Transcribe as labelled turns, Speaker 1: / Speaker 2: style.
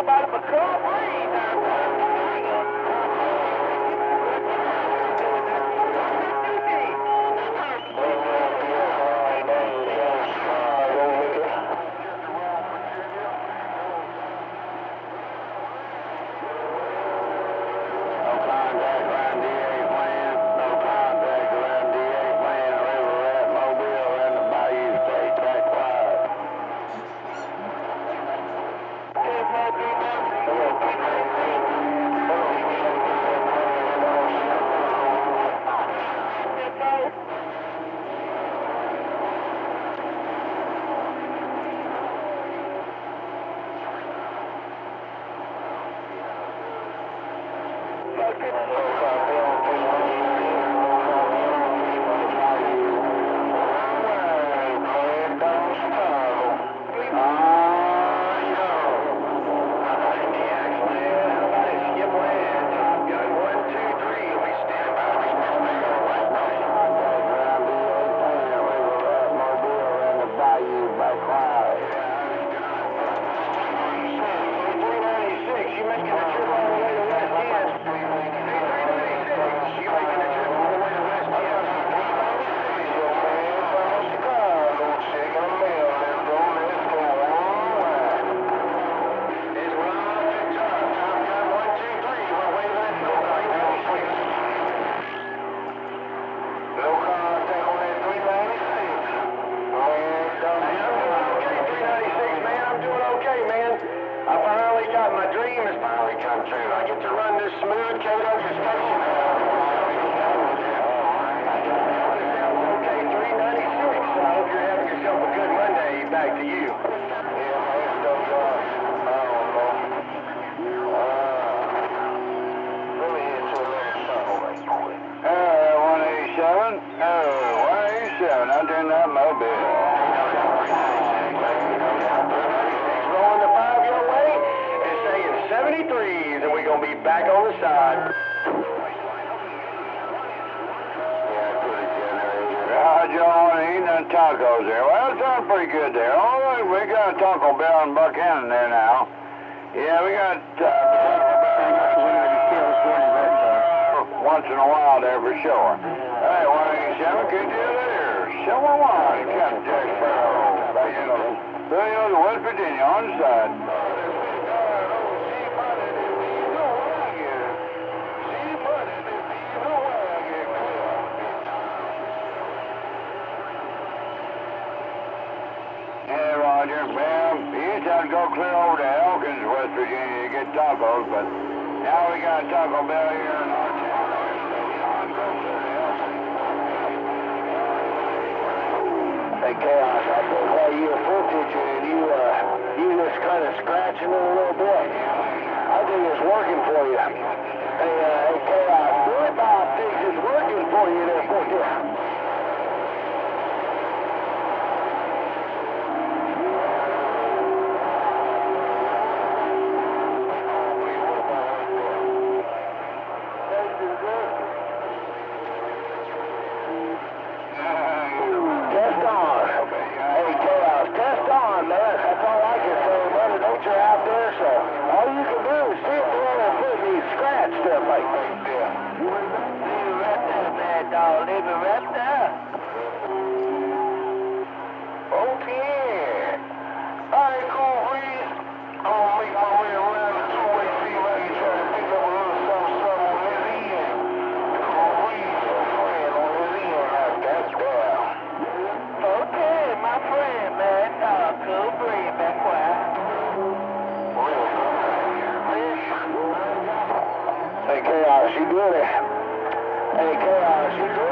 Speaker 1: about it, but come
Speaker 2: to run this smooth KW station. Okay, 396.
Speaker 3: I hope
Speaker 2: you're having yourself a good
Speaker 3: Monday.
Speaker 2: Back to you.
Speaker 4: Out there in that mobile.
Speaker 2: Rolling the five your way 33s, and we're going to be back on the side.
Speaker 4: Ah, Roger on, eating the tacos there. Well, it sounds pretty good there. All right, we got Taco Bell and Buck in there now. Yeah, we got... Uh, once in a while there, for sure. Hey, why don't you have a good deal there? Show one, why, Captain Jack Sparrow. Back in the West Virginia, on the side. To go clear over to Elkins, West Virginia to get tacos, but now we got Taco Bell here in our town.
Speaker 3: Hey, Chaos, I think while you were footage and you, uh, you just kind of scratching it a little bit. I think it's working for you. Hey, uh, hey, Chaos, Billy Bob thinks it's working for you there, for you. that light right. Hey, Chaos, you good? Hey, Chaos, you good?